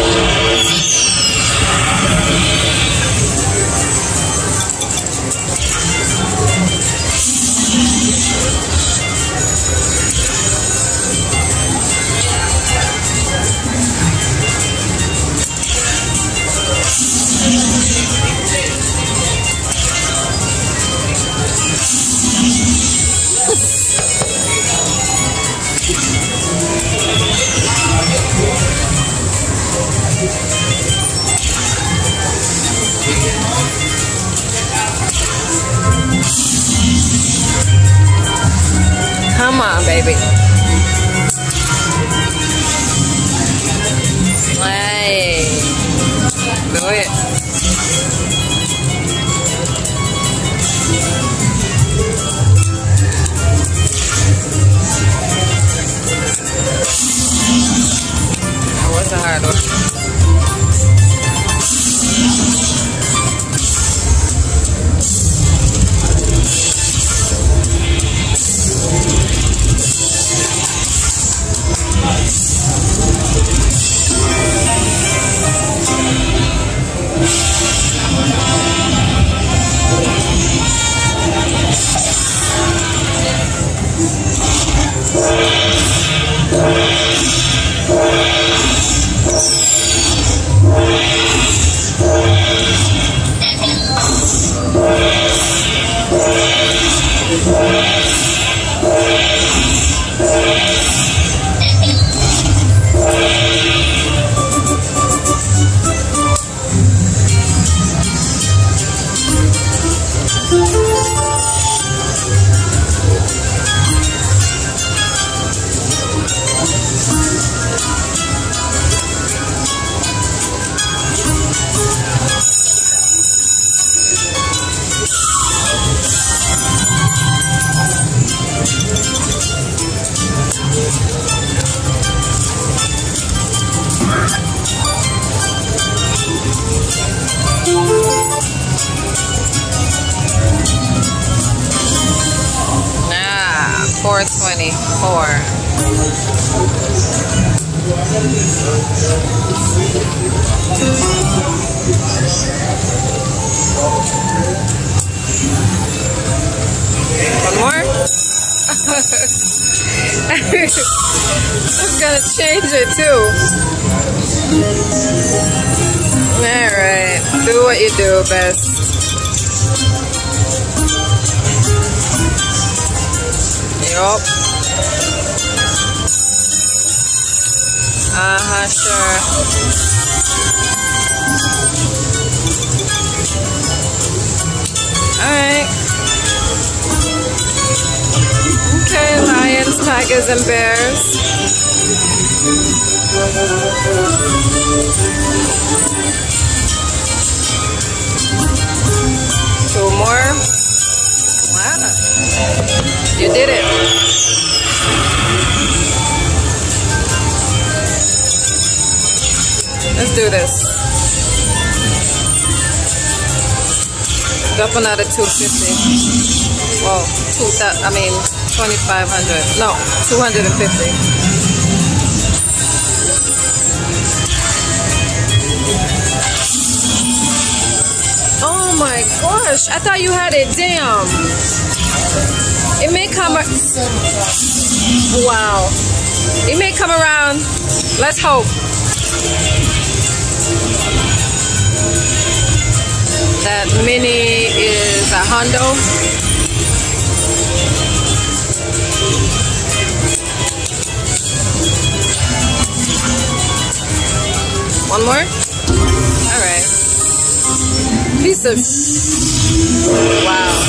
soul. Baby. Hey. Do it. One more? That's gonna change it too. Alright, do what you do best. Yup. Uh-huh, sure. Alright. Okay, lions, tigers, and bears. Two more. Wow. You did it. Let's do this. Drop another 250. Well, two I mean, 2500. No, 250. Oh my gosh, I thought you had it. Damn. It may come. Wow. It may come around. Let's hope. That mini is a Hondo. One more? Alright. Piece of. Wow.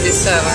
Борисава.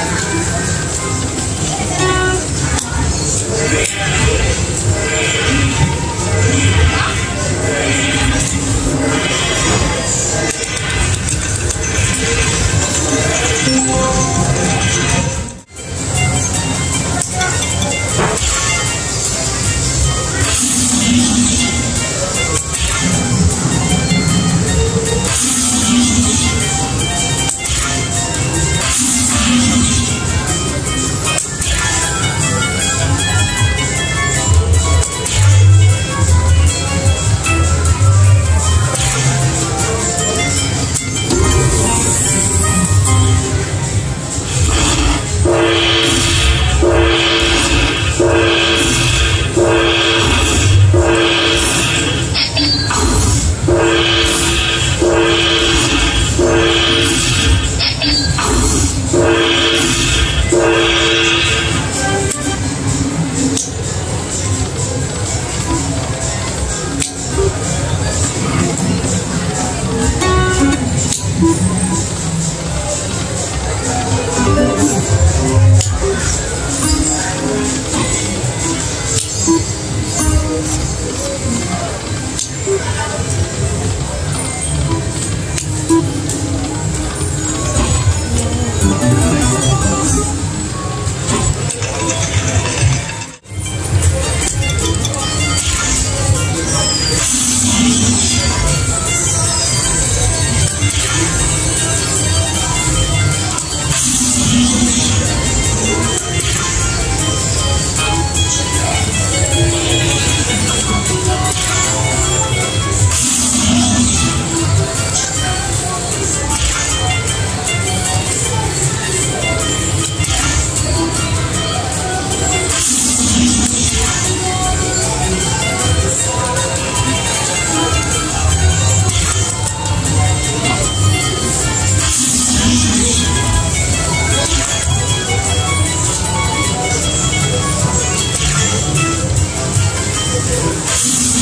you